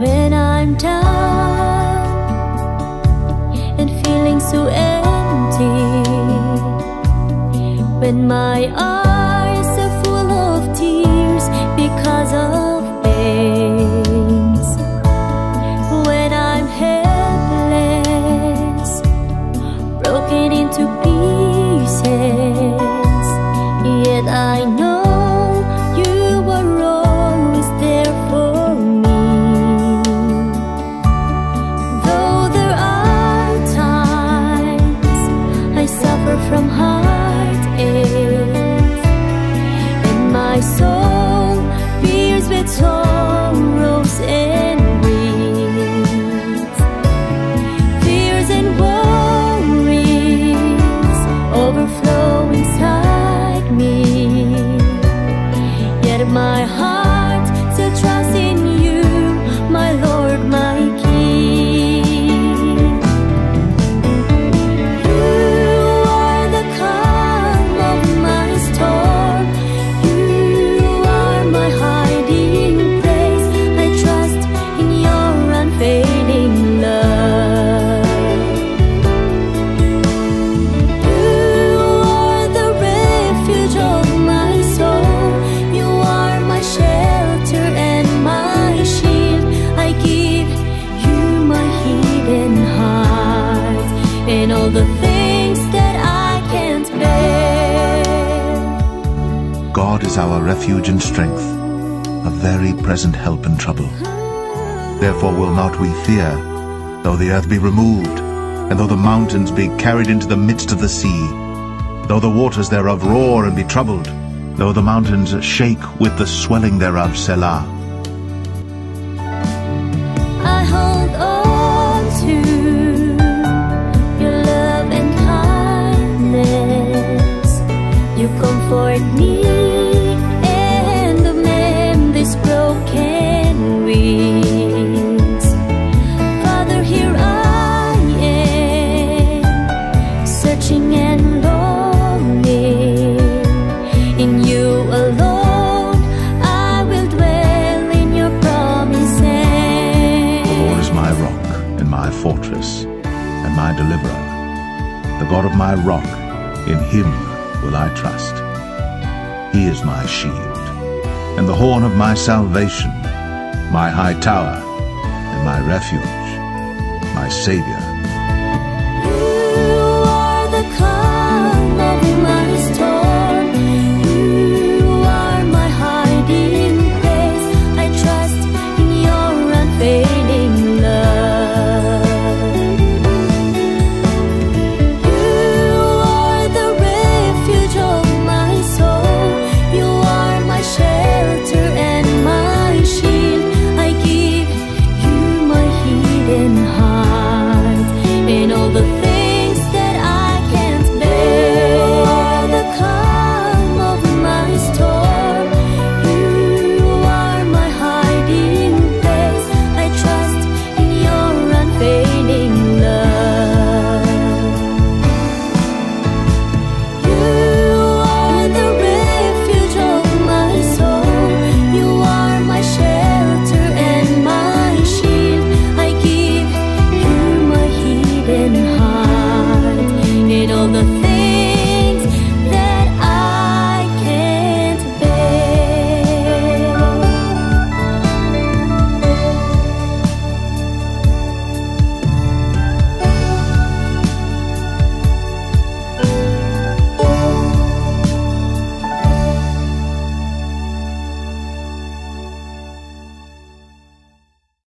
When I'm down and feeling so empty, when my eyes the things that I can't bear. God is our refuge and strength, a very present help in trouble. Therefore will not we fear, though the earth be removed, and though the mountains be carried into the midst of the sea, though the waters thereof roar and be troubled, though the mountains shake with the swelling thereof, Selah. Fortress and my deliverer. The God of my rock, in him will I trust. He is my shield and the horn of my salvation, my high tower and my refuge, my Savior You.